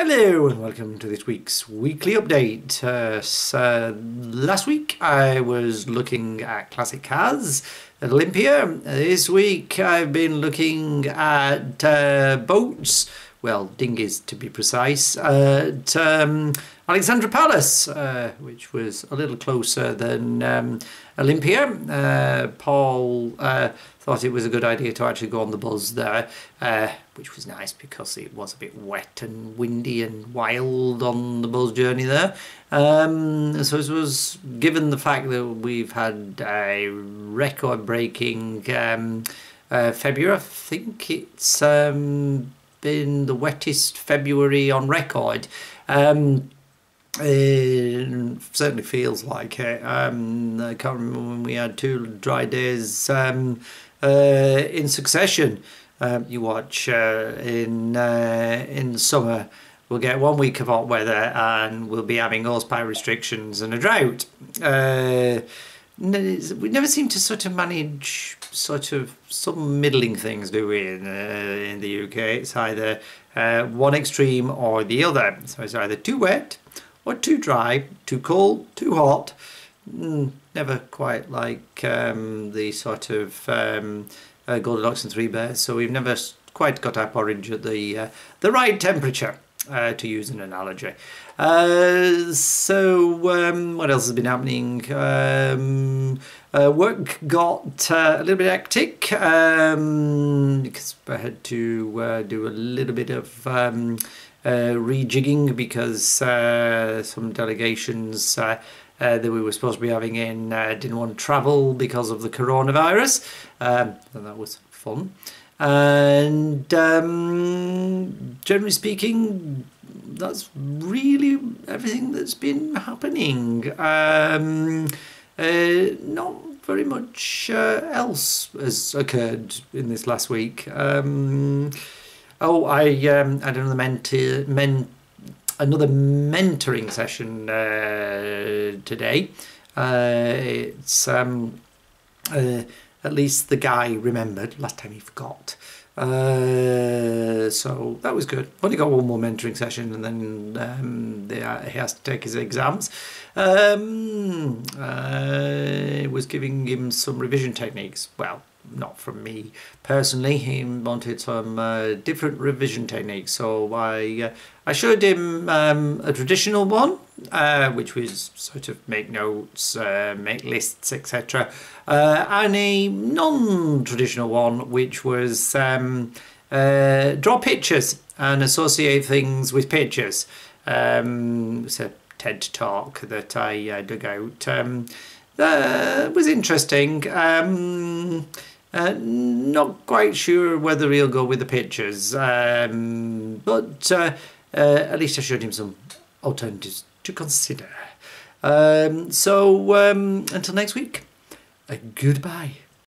Hello and welcome to this week's weekly update. Uh, so last week I was looking at classic cars at Olympia. This week I've been looking at uh, boats, well, dinghies to be precise, at um, Alexandra Palace, uh, which was a little closer than um, Olympia. Uh, Paul uh, thought it was a good idea to actually go on the buzz there, uh, which was nice because it was a bit wet and windy and wild on the buzz journey there. Um, so it was given the fact that we've had a record breaking um, uh, February, I think it's um, been the wettest February on record. Um, it certainly feels like it. Um, I can't remember when we had two dry days um, uh, in succession. Um, you watch uh, in uh, in the summer, we'll get one week of hot weather and we'll be having horsepower restrictions and a drought. We never seem to sort of manage sort of some middling things, do we? In, uh, in the UK, it's either uh, one extreme or the other. So it's either too wet or too dry, too cold, too hot. Mm, never quite like um, the sort of um, uh, Goldilocks and Three Bears. So we've never quite got our porridge at the uh, the right temperature. Uh, to use an analogy. Uh, so, um, what else has been happening? Um, uh, work got uh, a little bit hectic um, because I had to uh, do a little bit of um, rejigging because some delegations that we were supposed to be having in didn't want to travel because of the coronavirus. Um, and that was fun. And um, generally speaking, that's really everything that's been happening. Um, uh, not very much uh, else has occurred in this last week. Um, oh, I um, I another mentor, men, another mentoring session uh, today. Uh, it's um, uh, at least the guy remembered. Last time he forgot. Uh, so that was good. Only got one more mentoring session, and then um, they, he has to take his exams. Um, I was giving him some revision techniques. Well, not from me personally. He wanted some uh, different revision techniques, so I uh, I showed him um, a traditional one, uh, which was sort of make notes, uh, make lists, etc., uh, and a non-traditional one, which was um, uh, draw pictures and associate things with pictures. Um, it's a TED talk that I dug out. Um, that was interesting. Um, uh, not quite sure whether he'll go with the pictures, um, but uh, uh, at least I showed him some alternatives to consider. Um, so um, until next week, uh, goodbye.